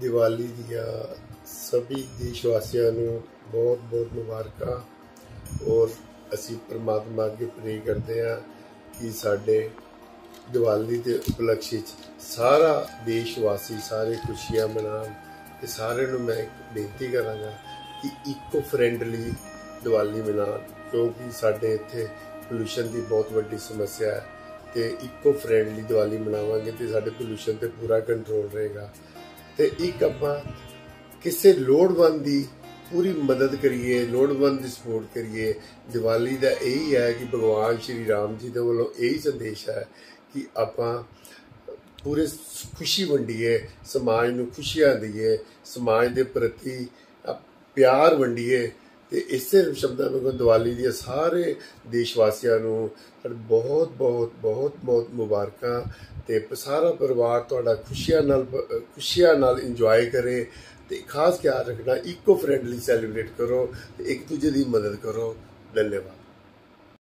ਦੀਵਾਲੀ ਦੀਆਂ ਸਭੀ ਦੇਸ਼ ਵਾਸੀਆਂ ਨੂੰ ਬਹੁਤ ਬਹੁਤ ਮੁਬਾਰਕਾਂ। ਔਰ ਅਸੀਂ ਪ੍ਰਮਾਤਮਾ ਅੱਗੇ ਪ੍ਰੇ ਕਰਦੇ ਹਾਂ ਕਿ ਸਾਡੇ ਦੀਵਾਲੀ ਦੇ ਉਪਲਕਸ਼ ਵਿੱਚ ਸਾਰਾ ਦੇਸ਼ ਵਾਸੀ ਸਾਰੇ ਖੁਸ਼ੀਆਂ ਮਨਾਉਣ ਤੇ ਸਾਰਿਆਂ ਨੂੰ ਮੈਂ ਇੱਕ ਬੇਨਤੀ ਕਰਾਂਗਾ ਕਿ ਇਕੋ ਫ੍ਰੈਂਡਲੀ ਦੀਵਾਲੀ ਮਨਾਉਣ, ਕਿਉਂਕਿ ਸਾਡੇ ਇੱਥੇ ਪੋਲੂਸ਼ਨ ਦੀ ਬਹੁਤ ਵੱਡੀ ਸਮੱਸਿਆ ਹੈ ਤੇ ਇਕੋ ਫ੍ਰੈਂਡਲੀ ਦੀਵਾਲੀ ਮਨਾਵਾਂਗੇ ਤੇ ਸਾਡੇ ਪੋਲੂਸ਼ਨ ਤੇ ਪੂਰਾ ਕੰਟਰੋਲ ਰਹੇਗਾ। ਤੇ ਇੱਕ ਆਪਾਂ ਕਿਸੇ ਲੋੜਵੰਦ ਦੀ ਪੂਰੀ ਮਦਦ ਕਰੀਏ, ਲੋੜਵੰਦ ਦੀ ਸਪੋਰਟ ਕਰੀਏ। ਦੀਵਾਲੀ ਦਾ ਇਹੀ ਹੈ ਕਿ ਭਗਵਾਨ ਸ਼੍ਰੀ ਰਾਮ ਜੀ ਦੇ ਵੱਲੋਂ ਇਹੀ ਸੰਦੇਸ਼ ਹੈ ਕਿ ਆਪਾਂ ਪੂਰੇ ਖੁਸ਼ੀ ਵੰਡੀਏ, ਸਮਾਜ ਨੂੰ ਖੁਸ਼ੀਆਂ ਦਈਏ, ਸਮਾਜ ਦੇ ਪ੍ਰਤੀ ਪਿਆਰ ਵੰਡੀਏ। ਤੇ ਇਸੇ ਸ਼ਬਦਾਂ ਨੂੰ ਦੀਵਾਲੀ ਦੀਆਂ ਸਾਰੇ ਦੇਸ਼ ਵਾਸੀਆਂ ਨੂੰ ਬਹੁਤ ਬਹੁਤ ਬਹੁਤ ਬਹੁਤ ਮੁਬਾਰਕਾਂ ਤੇ ਸਾਰਾ ਪਰਿਵਾਰ ਤੁਹਾਡਾ ਖੁਸ਼ੀਆਂ ਨਾਲ ਖੁਸ਼ੀਆਂ ਨਾਲ ਇੰਜੋਏ ਕਰੇ ਤੇ ਖਾਸ ਖਿਆਲ ਰੱਖਣਾ ਇਕੋ ਫ੍ਰੈਂਡਲੀ ਸੈਲੀਬ੍ਰੇਟ ਕਰੋ ਤੇ ਇੱਕ ਦੂਜੇ ਦੀ ਮਦਦ ਕਰੋ। ਧੰਨਵਾਦ।